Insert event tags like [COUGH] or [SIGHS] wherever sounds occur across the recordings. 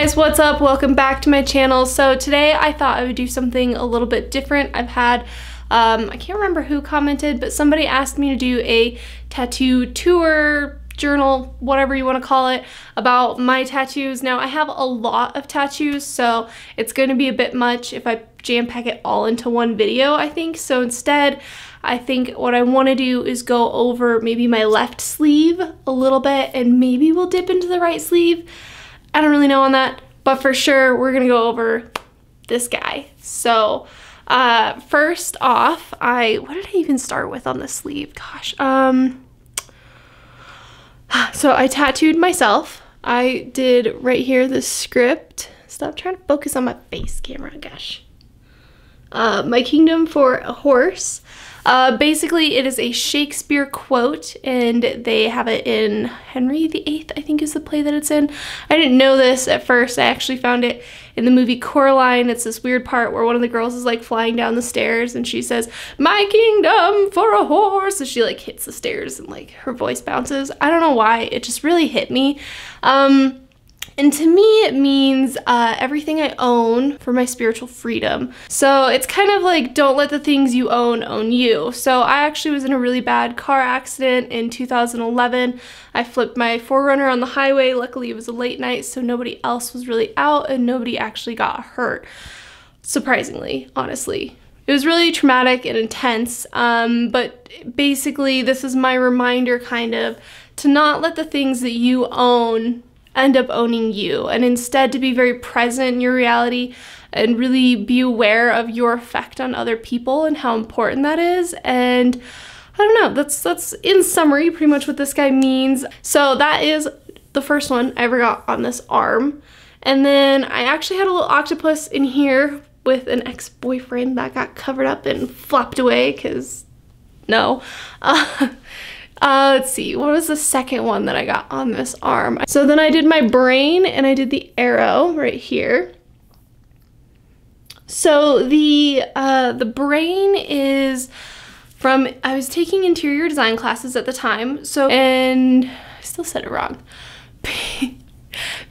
Guys, what's up? Welcome back to my channel. So today I thought I would do something a little bit different. I've had, um, I can't remember who commented, but somebody asked me to do a tattoo tour, journal, whatever you want to call it, about my tattoos. Now I have a lot of tattoos, so it's going to be a bit much if I jam pack it all into one video, I think. So instead, I think what I want to do is go over maybe my left sleeve a little bit and maybe we'll dip into the right sleeve. I don't really know on that, but for sure we're gonna go over this guy. So uh, first off, I, what did I even start with on the sleeve? Gosh, um, [SIGHS] so I tattooed myself. I did right here the script. Stop trying to focus on my face camera, gosh. Uh, my kingdom for a horse. Uh, basically, it is a Shakespeare quote, and they have it in Henry VIII, I think is the play that it's in. I didn't know this at first. I actually found it in the movie Coraline. It's this weird part where one of the girls is like flying down the stairs, and she says, "My kingdom for a horse," and she like hits the stairs, and like her voice bounces. I don't know why. It just really hit me. Um, and to me, it means uh, everything I own for my spiritual freedom. So it's kind of like don't let the things you own own you. So I actually was in a really bad car accident in 2011. I flipped my 4Runner on the highway. Luckily, it was a late night, so nobody else was really out and nobody actually got hurt. Surprisingly, honestly. It was really traumatic and intense, um, but basically, this is my reminder kind of to not let the things that you own end up owning you and instead to be very present in your reality and really be aware of your effect on other people and how important that is. And I don't know that's that's in summary pretty much what this guy means. So that is the first one I ever got on this arm. And then I actually had a little octopus in here with an ex-boyfriend that got covered up and flopped away because no. uh, [LAUGHS] uh, let's see, what was the second one that I got on this arm? So then I did my brain and I did the arrow right here. So the uh, the brain is from, I was taking interior design classes at the time. So, and I still said it wrong. [LAUGHS]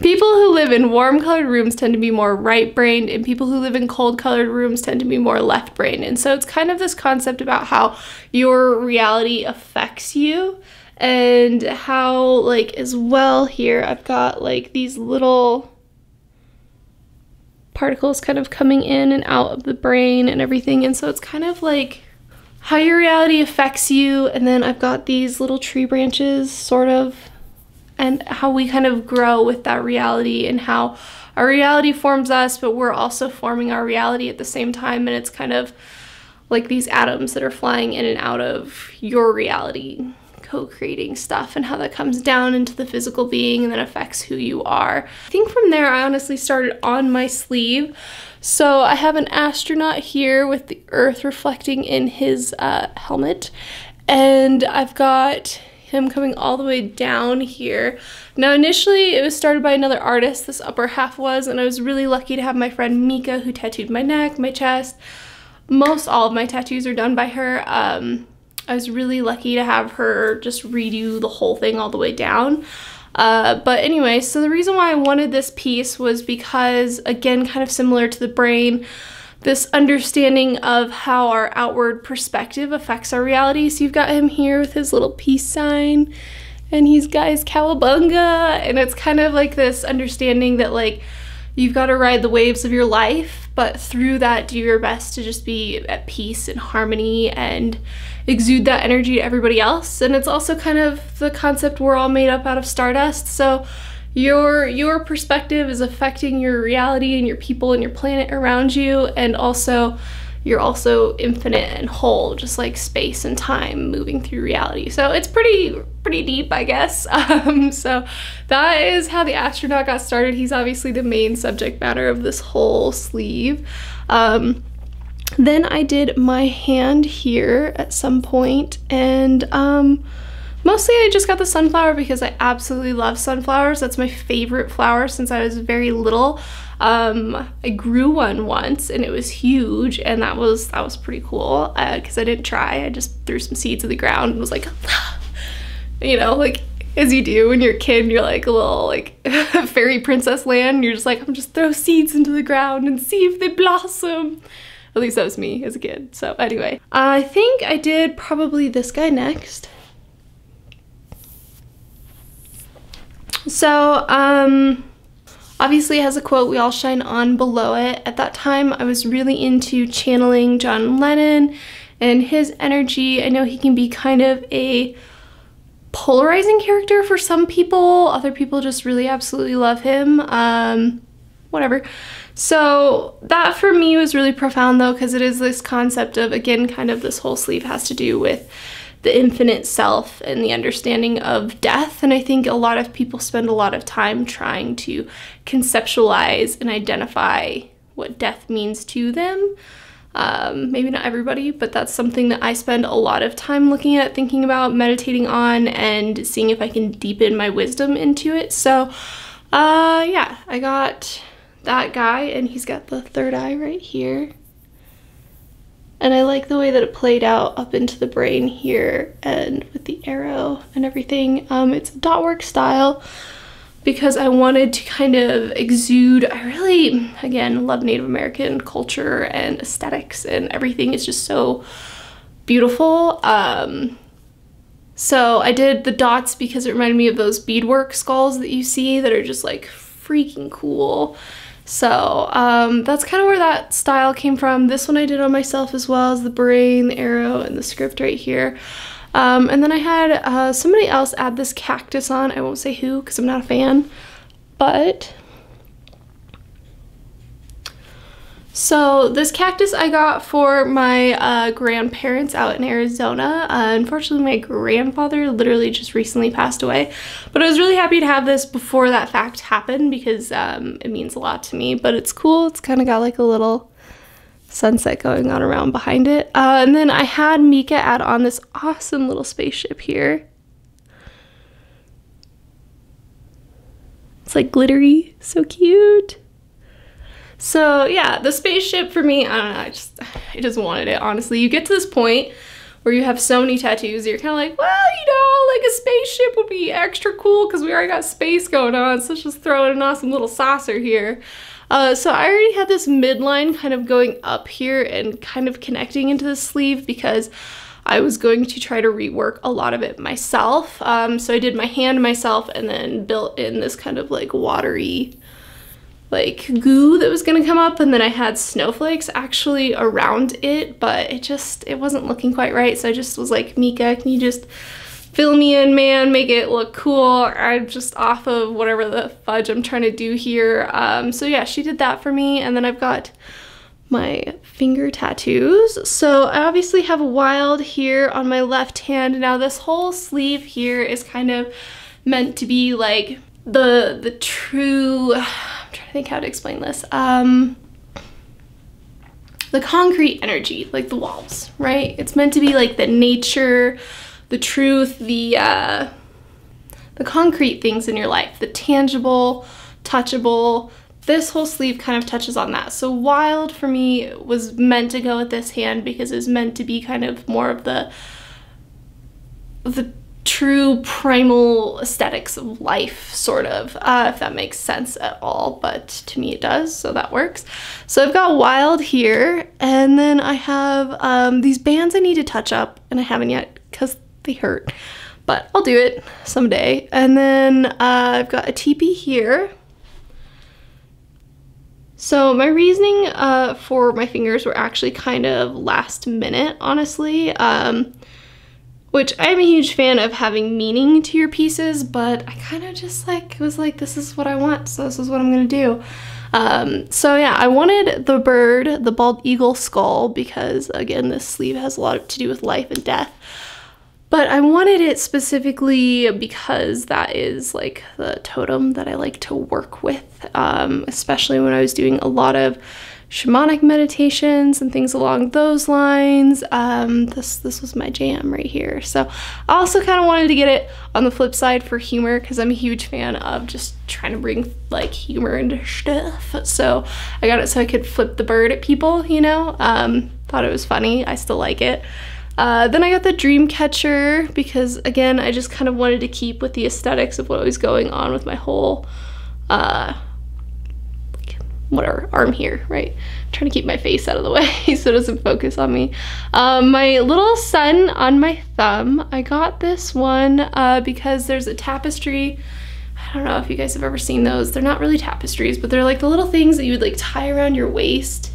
People who live in warm colored rooms tend to be more right brained, and people who live in cold colored rooms tend to be more left brained. And so it's kind of this concept about how your reality affects you and how, like, as well here, I've got like these little particles kind of coming in and out of the brain and everything. And so it's kind of like how your reality affects you. And then I've got these little tree branches sort of and how we kind of grow with that reality and how our reality forms us, but we're also forming our reality at the same time. And it's kind of like these atoms that are flying in and out of your reality, co creating stuff, and how that comes down into the physical being and then affects who you are. I think from there, I honestly started on my sleeve. So I have an astronaut here with the earth reflecting in his uh, helmet. And I've got him coming all the way down here. Now initially it was started by another artist, this upper half was, and I was really lucky to have my friend Mika who tattooed my neck, my chest. Most all of my tattoos are done by her. Um, I was really lucky to have her just redo the whole thing all the way down. Uh, but anyway, so the reason why I wanted this piece was because, again, kind of similar to the brain, this understanding of how our outward perspective affects our reality. So you've got him here with his little peace sign and he's got his cowabunga and it's kind of like this understanding that like you've got to ride the waves of your life but through that do your best to just be at peace and harmony and exude that energy to everybody else and it's also kind of the concept we're all made up out of stardust so your your perspective is affecting your reality and your people and your planet around you and also you're also infinite and whole just like space and time moving through reality. So it's pretty pretty deep i guess. [LAUGHS] Um, so that is how the astronaut got started. He's obviously the main subject matter of this whole sleeve. Um, then i did my hand here at some point and um, Mostly I just got the sunflower because I absolutely love sunflowers. That's my favorite flower since I was very little. Um, I grew one once and it was huge and that was that was pretty cool because uh, I didn't try. I just threw some seeds in the ground and was like, [LAUGHS] you know, like as you do when you're a kid you're like a little like [LAUGHS] fairy princess land. You're just like, I'm just throw seeds into the ground and see if they blossom. At least that was me as a kid. So anyway, I think I did probably this guy next. So, um, obviously has a quote, we all shine on below it. At that time, I was really into channeling John Lennon and his energy. I know he can be kind of a polarizing character for some people. Other people just really absolutely love him. Um, whatever. So that for me was really profound though, because it is this concept of, again, kind of this whole sleeve has to do with the infinite self and the understanding of death. And I think a lot of people spend a lot of time trying to conceptualize and identify what death means to them. Um, maybe not everybody, but that's something that I spend a lot of time looking at, thinking about, meditating on, and seeing if I can deepen my wisdom into it. So, uh, yeah, I got that guy, and he's got the third eye right here. And I like the way that it played out up into the brain here and with the arrow and everything. Um, it's a dot work style because I wanted to kind of exude, I really, again, love Native American culture and aesthetics and everything is just so beautiful. Um, so I did the dots because it reminded me of those beadwork skulls that you see that are just like freaking cool. So um, that's kind of where that style came from. This one I did on myself as well as the brain, the arrow, and the script right here. Um, and then I had uh, somebody else add this cactus on. I won't say who because I'm not a fan. But So this cactus I got for my uh, grandparents out in Arizona. Uh, unfortunately, my grandfather literally just recently passed away, but I was really happy to have this before that fact happened because um, it means a lot to me, but it's cool. It's kind of got like a little sunset going on around behind it. Uh, and then I had Mika add on this awesome little spaceship here. It's like glittery, so cute. So yeah, the spaceship for me, I don't know, I just, I just wanted it, honestly. You get to this point where you have so many tattoos, you're kind of like, well, you know, like a spaceship would be extra cool because we already got space going on, so let's just throw in an awesome little saucer here. Uh, so I already had this midline kind of going up here and kind of connecting into the sleeve because I was going to try to rework a lot of it myself. Um, so I did my hand myself and then built in this kind of like watery like goo that was gonna come up and then I had snowflakes actually around it but it just it wasn't looking quite right so I just was like Mika can you just fill me in man? Make it look cool. I'm just off of whatever the fudge I'm trying to do here. Um, so yeah she did that for me and then I've got my finger tattoos. So I obviously have a wild here on my left hand. Now this whole sleeve here is kind of meant to be like the the true To think how to explain this. Um, the concrete energy, like the walls, right? It's meant to be like the nature, the truth, the uh, the concrete things in your life, the tangible, touchable. This whole sleeve kind of touches on that. So wild for me was meant to go with this hand because it was meant to be kind of more of the the true primal aesthetics of life, sort of, uh, if that makes sense at all, but to me it does, so that works. So I've got Wild here, and then I have um, these bands I need to touch up, and I haven't yet because they hurt, but I'll do it someday. And then uh, I've got a teepee here. So my reasoning uh, for my fingers were actually kind of last minute, honestly. Um, which I'm a huge fan of having meaning to your pieces, but I kind of just like it was like, this is what I want, so this is what I'm gonna do. Um, so yeah, I wanted the bird, the bald eagle skull, because again, this sleeve has a lot to do with life and death. But I wanted it specifically because that is like the totem that I like to work with, um, especially when I was doing a lot of shamanic meditations and things along those lines. Um, this this was my jam right here. So I also kind of wanted to get it on the flip side for humor because I'm a huge fan of just trying to bring like humor into stuff. So I got it so I could flip the bird at people, you know. Um, thought it was funny. I still like it. Uh, then I got the dream catcher because again, I just kind of wanted to keep with the aesthetics of what was going on with my whole, uh, whatever, arm here, right? I'm trying to keep my face out of the [LAUGHS] way so it doesn't focus on me. Um, my little sun on my thumb, I got this one uh, because there's a tapestry I don't know if you guys have ever seen those. They're not really tapestries, but they're like the little things that you would like tie around your waist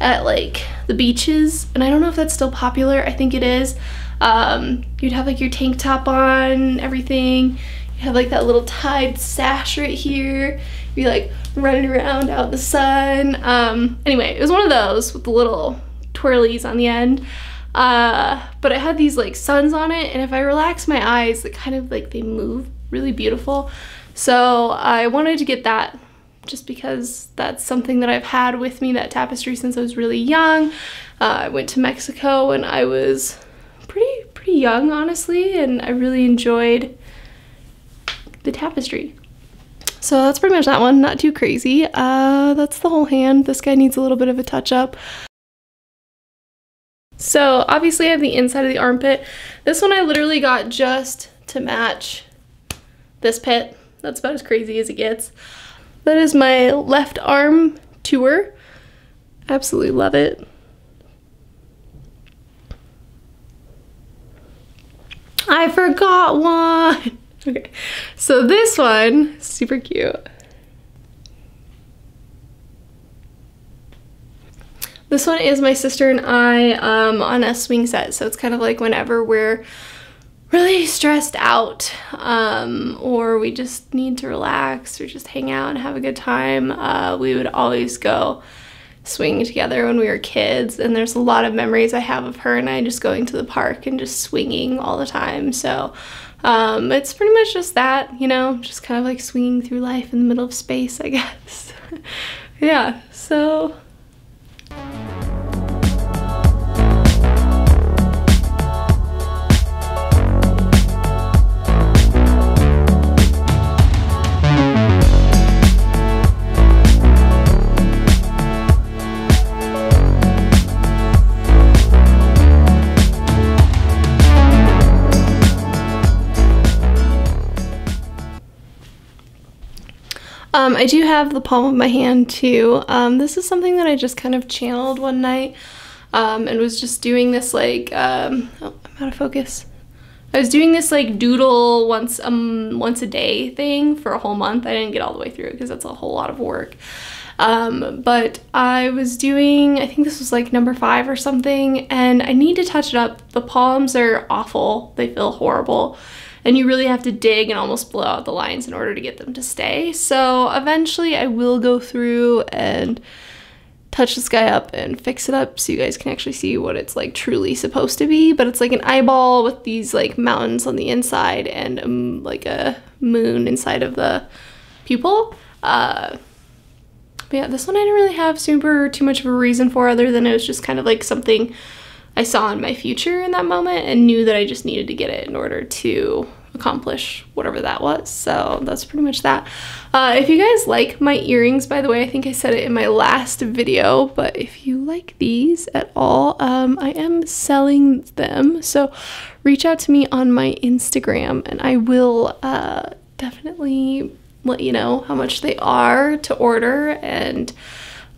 at like the beaches. And I don't know if that's still popular. I think it is. Um, you'd have like your tank top on, everything. You have like that little tied sash right here. You're like running around out in the sun. Um, anyway, it was one of those with the little twirlies on the end. Uh, but it had these like suns on it, and if I relax my eyes, it kind of like they move really beautiful. So I wanted to get that just because that's something that I've had with me, that tapestry, since I was really young. Uh, I went to Mexico when I was pretty, pretty young, honestly, and I really enjoyed the tapestry. So that's pretty much that one, not too crazy. Uh, that's the whole hand. This guy needs a little bit of a touch up. So obviously I have the inside of the armpit. This one I literally got just to match this pit. That's about as crazy as it gets. That is my left arm tour. Absolutely love it. I forgot one. [LAUGHS] Okay, so this one, super cute. This one is my sister and I um, on a swing set. So it's kind of like whenever we're really stressed out um, or we just need to relax or just hang out and have a good time, uh, we would always go swing together when we were kids. And there's a lot of memories I have of her and I just going to the park and just swinging all the time. So um, it's pretty much just that, you know, just kind of like swinging through life in the middle of space, I [LAUGHS] guess. yeah, so Um, I do have the palm of my hand too. Um, this is something that I just kind of channeled one night um, and was just doing this like, um, oh, I'm out of focus. I was doing this like doodle once um once a day thing for a whole month. I didn't get all the way through because that's a whole lot of work. Um, but I was doing, I think this was like number five or something, and I need to touch it up. The palms are awful. They feel horrible and you really have to dig and almost blow out the lines in order to get them to stay. So eventually I will go through and touch this guy up and fix it up so you guys can actually see what it's like truly supposed to be. But it's like an eyeball with these like mountains on the inside and um, like a moon inside of the pupil. Uh, but yeah, this one I didn't really have super too much of a reason for other than it was just kind of like something I saw in my future in that moment and knew that I just needed to get it in order to accomplish whatever that was. So that's pretty much that. Uh, if you guys like my earrings, by the way, I think I said it in my last video, but if you like these at all, um, I am selling them. So reach out to me on my Instagram and I will uh, definitely let you know how much they are to order and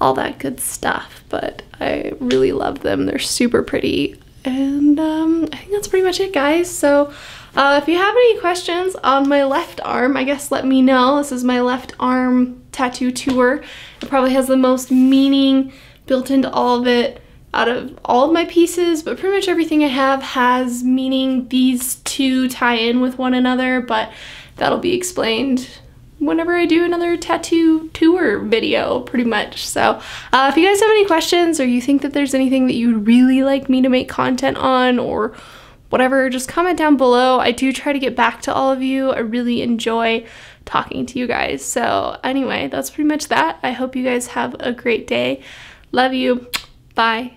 all that good stuff. But I really love them. They're super pretty. And um, I think that's pretty much it, guys. So uh, if you have any questions on my left arm, I guess let me know. This is my left arm tattoo tour. It probably has the most meaning built into all of it out of all of my pieces, but pretty much everything I have has meaning. These two tie in with one another, but that'll be explained whenever I do another tattoo tour video, pretty much. So uh, if you guys have any questions or you think that there's anything that you'd really like me to make content on or whatever, just comment down below. I do try to get back to all of you. I really enjoy talking to you guys. So anyway, that's pretty much that. I hope you guys have a great day. Love you. Bye.